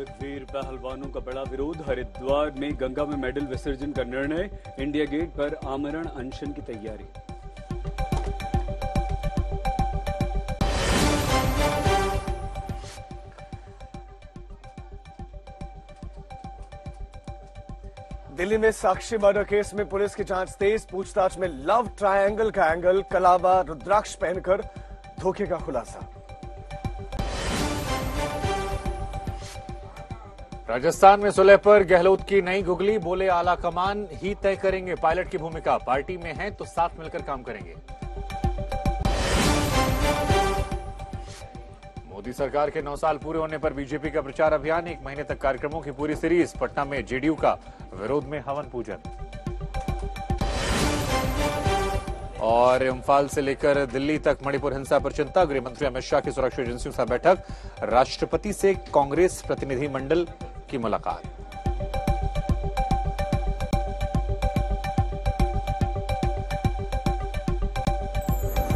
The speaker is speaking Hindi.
साहसिक वीर पहलवानों का बड़ा विरोध, हरिद्वार में गंगा में मेडल विसर्जन का निर्णय, इंडिया गेट पर आमरण अनशन की तैयारी। दिल्ली में साक्षी मर्डर केस में पुलिस की जाँच तेज, पूछताछ में लव ट्रायंगल का एंगल, कलावा रुद्राक्ष पहनकर धोखे का खुलासा। राजस्थान में सुलह पर गहलोत की नई गुगली, बोले आला कमान, ही तय करेंगे पायलट की भूमिका। पार्टी में हैं तो साथ मिलकर काम करेंगे। मोदी सरकार के नौ साल पूरे होने पर बीजेपी का प्रचार अभियान, एक महीने तक कार्यक्रमों की पूरी सीरीज़, पटना में जेडीयू का विरोध में हवन पूजन। और इम्फाल से लेकर दिल्ली तक मणिपुर हिंसा पर चिंता, गृहमंत्री अमित शाह की सुरक्षा एजेंसियों से बैठक, राष्ट्रपति से कांग्रेस प्रतिनिधि मंडल की मुलाकात।